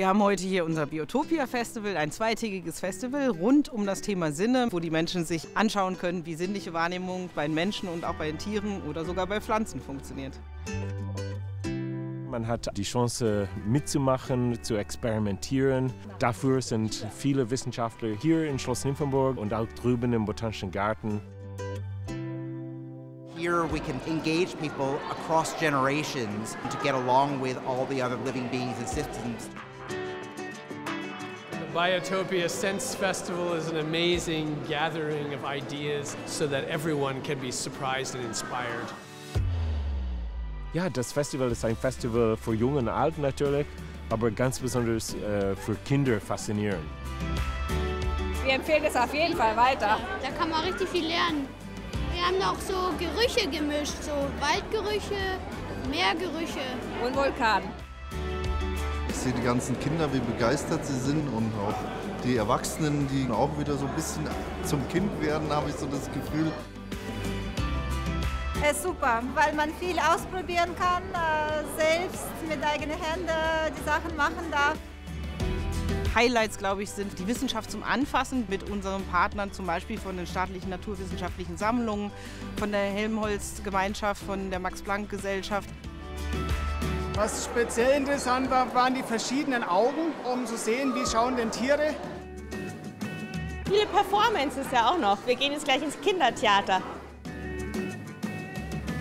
Wir haben heute hier unser Biotopia Festival, ein zweitägiges Festival rund um das Thema Sinne, wo die Menschen sich anschauen können, wie sinnliche Wahrnehmung bei den Menschen und auch bei den Tieren oder sogar bei Pflanzen funktioniert. Man hat die Chance mitzumachen, zu experimentieren. Dafür sind viele Wissenschaftler hier in Schloss Nymphenburg und auch drüben im Botanischen Garten. Here we can engage people across generations to get along with all the other living beings and systems. Biotopia Sense Festival is an amazing gathering of ideas so that everyone can be surprised and inspired. Ja, das Festival ist ein Festival für Jung und Alt natürlich, aber ganz besonders äh, für Kinder faszinierend. Wir empfehlen es auf jeden Fall weiter. Da kann man richtig viel lernen. Wir haben noch so Gerüche gemischt, so Waldgerüche, Meergerüche. Und Vulkan. Ich sehe die ganzen Kinder, wie begeistert sie sind und auch die Erwachsenen, die auch wieder so ein bisschen zum Kind werden, habe ich so das Gefühl. Es ist super, weil man viel ausprobieren kann, äh, selbst mit eigenen Händen die Sachen machen darf. Highlights, glaube ich, sind die Wissenschaft zum Anfassen mit unseren Partnern, zum Beispiel von den staatlichen naturwissenschaftlichen Sammlungen, von der Helmholtz-Gemeinschaft, von der Max-Planck-Gesellschaft. Was speziell interessant war, waren die verschiedenen Augen, um zu sehen, wie schauen denn Tiere. Viele Performances ja auch noch. Wir gehen jetzt gleich ins Kindertheater.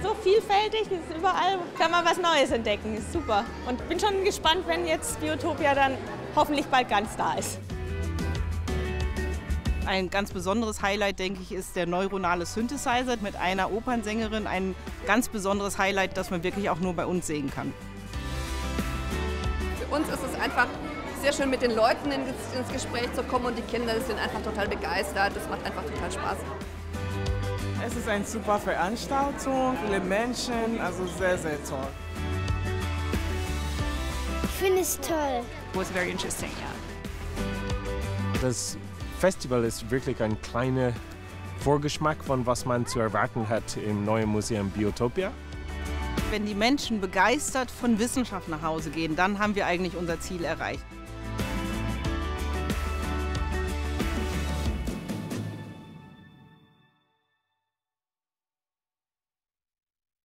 So vielfältig, ist überall kann man was Neues entdecken, ist super. Und bin schon gespannt, wenn jetzt Biotopia dann hoffentlich bald ganz da ist. Ein ganz besonderes Highlight, denke ich, ist der neuronale Synthesizer mit einer Opernsängerin. Ein ganz besonderes Highlight, das man wirklich auch nur bei uns sehen kann. Uns ist es einfach sehr schön, mit den Leuten ins Gespräch zu kommen und die Kinder sind einfach total begeistert. Das macht einfach total Spaß. Es ist eine super Veranstaltung, viele Menschen, also sehr, sehr toll. Ich finde es toll. Was very interesting, yeah. Das Festival ist wirklich ein kleiner Vorgeschmack von was man zu erwarten hat im neuen Museum Biotopia. Wenn die Menschen begeistert von Wissenschaft nach Hause gehen, dann haben wir eigentlich unser Ziel erreicht.